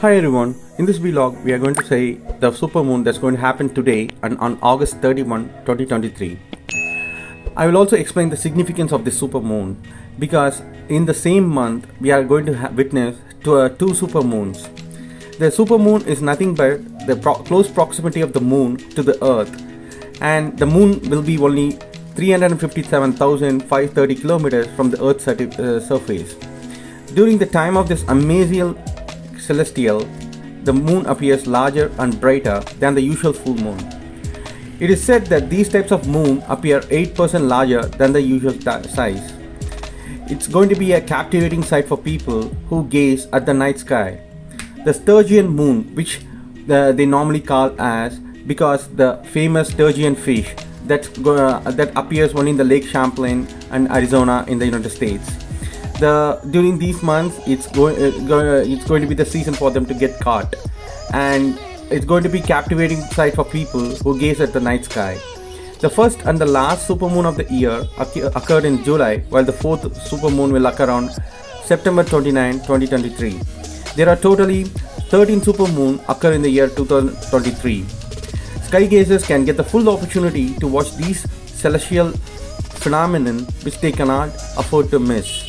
Hi everyone, in this vlog we are going to say the supermoon that's going to happen today and on August 31, 2023. I will also explain the significance of this supermoon because in the same month we are going to witness to, uh, two supermoons. The supermoon is nothing but the pro- close proximity of the moon to the earth and the moon will be only 357,530 kilometers from the earth's uh, surface. During the time of this amazing celestial, the moon appears larger and brighter than the usual full moon. It is said that these types of moon appear 8% larger than the usual size. It's going to be a captivating sight for people who gaze at the night sky. The Sturgeon moon, which uh, they normally call as because the famous sturgeon fish that's uh, that appears only in the Lake Champlain and Arizona in the United States the during these months it's going uh, it's going to be the season for them to get caught. And it's going to be captivating sight for people who gaze at the night sky. The first and the last supermoon of the year occurred in july while the fourth supermoon will occur on september 29 2023 there are totally 13 supermoon occur in the year 2023 sky gazers can get the full opportunity to watch these celestial phenomenon which they cannot afford to miss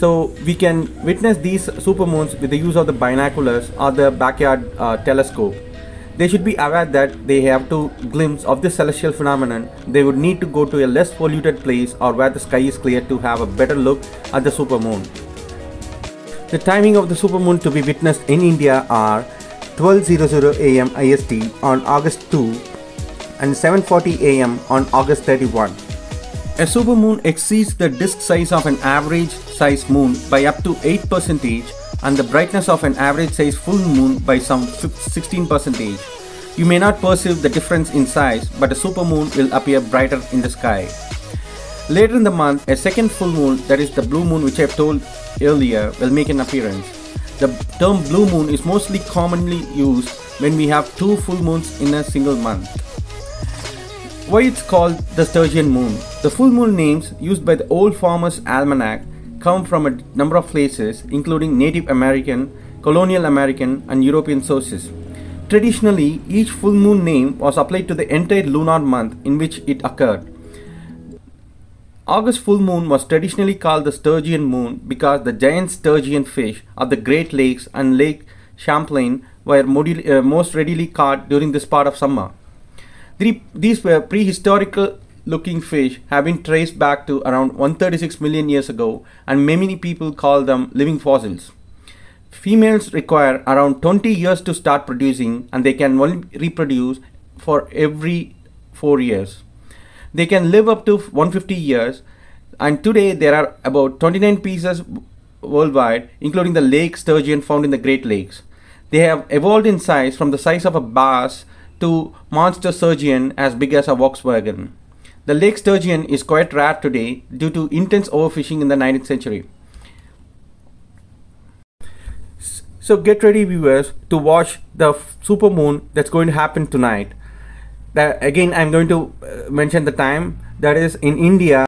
so we can witness these supermoons with the use of the binoculars or the backyard uh, telescope. They should be aware that they have to glimpse of this celestial phenomenon. They would need to go to a less polluted place or where the sky is clear to have a better look at the supermoon. The timing of the supermoon to be witnessed in India are 12:00 a.m. IST on August 2 and 7:40 a.m. on August 31. A supermoon exceeds the disk size of an average size moon by up to 8 percentage and the brightness of an average size full moon by some 16 percentage. You may not perceive the difference in size, but a supermoon will appear brighter in the sky. Later in the month, a second full moon, that is the blue moon which I have told earlier, will make an appearance. The term blue moon is mostly commonly used when we have two full moons in a single month. Why it's called the Sturgeon moon? The full moon names used by the Old Farmer's Almanac come from a number of places, including Native American, Colonial American, and European sources. Traditionally, each full moon name was applied to the entire lunar month in which it occurred. August full moon was traditionally called the Sturgeon moon because the giant sturgeon fish of the Great Lakes and Lake Champlain were uh, most readily caught during this part of summer. The- These were prehistorical looking fish have been traced back to around 136 million years ago and many people call them living fossils. Females require around 20 years to start producing and they can only reproduce for every 4 years. They can live up to 150 years and today there are about 29 pieces worldwide including the lake sturgeon found in the Great Lakes. They have evolved in size from the size of a bass to monster sturgeon as big as a Volkswagen. The lake sturgeon is quite rare today due to intense overfishing in the 19th century. So get ready viewers to watch the supermoon that's going to happen tonight. That again I'm going to uh, mention the time that is in India